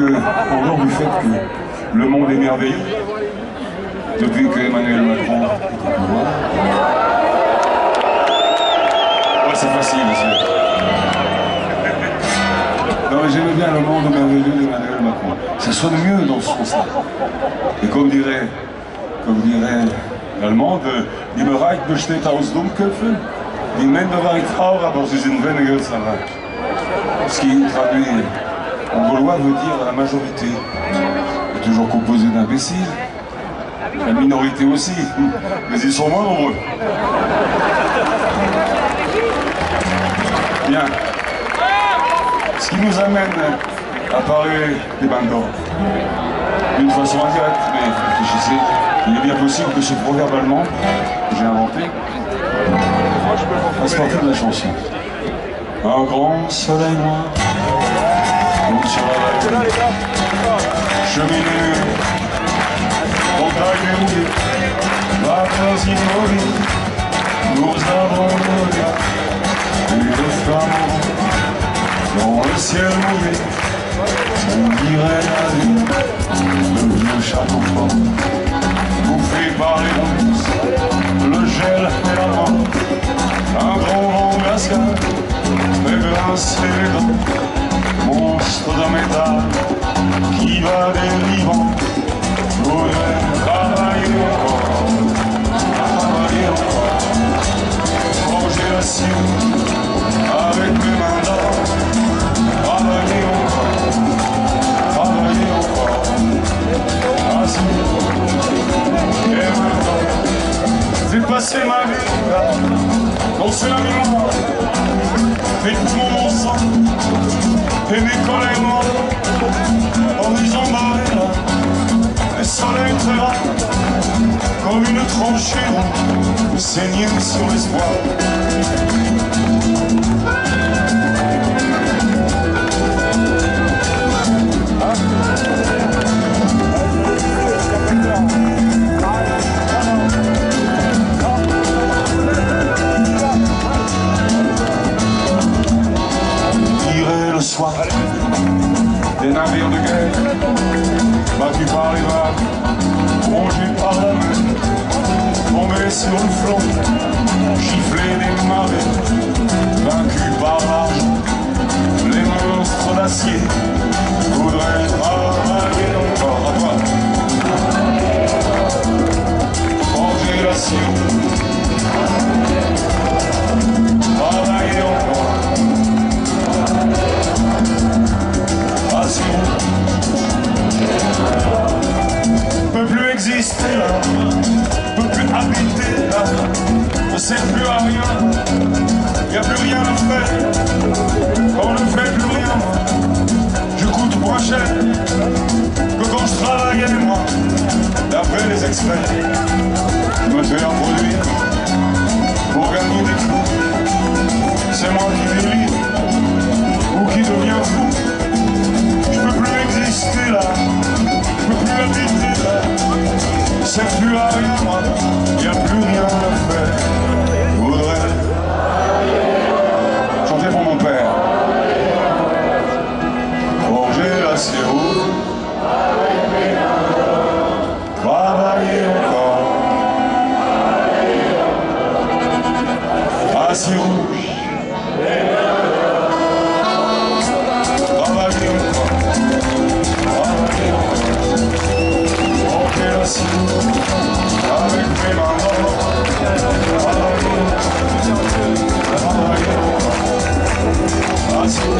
que, en dehors du fait que le monde est merveilleux, depuis que Emmanuel Macron est au pouvoir, ouais, c'est facile. Non, mais j'aimais bien le monde merveilleux d'Emmanuel Macron. Ça sonne mieux dans ce sens-là. Et comme dirait, comme dirait l'allemande, die Bereich besteht aus Dummköpfen, die Männer Frau, aber sie sind weniger zahlreich. Ce qui traduit gaulois veut dire la majorité est toujours composée d'imbéciles, la minorité aussi, mais ils sont moins nombreux. Bien. Ce qui nous amène à parler des bandes d'une façon indirecte, mais réfléchissez, il est bien possible que ce proverbe allemand que j'ai inventé fasse partie de la chanson. Un grand soleil noir tombe sur la vallée, cheminée, montagne mouillée, vapeurs immobiles, nous abandonnés, une flamme dans le ciel mouillé, on dirait la lune, le vieux château fort, bouffé par les ronces, le gel et la mort, un grand vent glacial, fait grincer les monstre de métal, qui va dérivant, faudrait travailler encore, travailler encore, forger la science, avec mes mains d'or, travailler encore, travailler encore, ainsi, et maintenant, j'ai passé ma vie dans ce labyrinth, et tout mon sang, et mes collègues en disant le soleil bas, comme une tranchée saignée sur l'espoir. Sur le flanc, giflés des marées, vaincus par l'argent, les monstres d'acier on ne sert plus à rien, il n'y a plus rien à faire, on ne fait plus rien, je coûte moins cher. Cassie Rouge. On